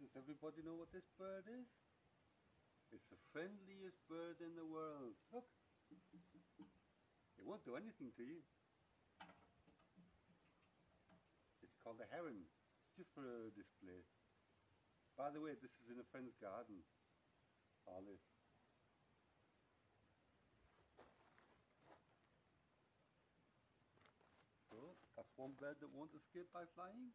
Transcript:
Does everybody know what this bird is? It's the friendliest bird in the world. Look. It won't do anything to you. It's called a heron. It's just for a display. By the way, this is in a friend's garden. All. So, that's one bird that won't escape by flying.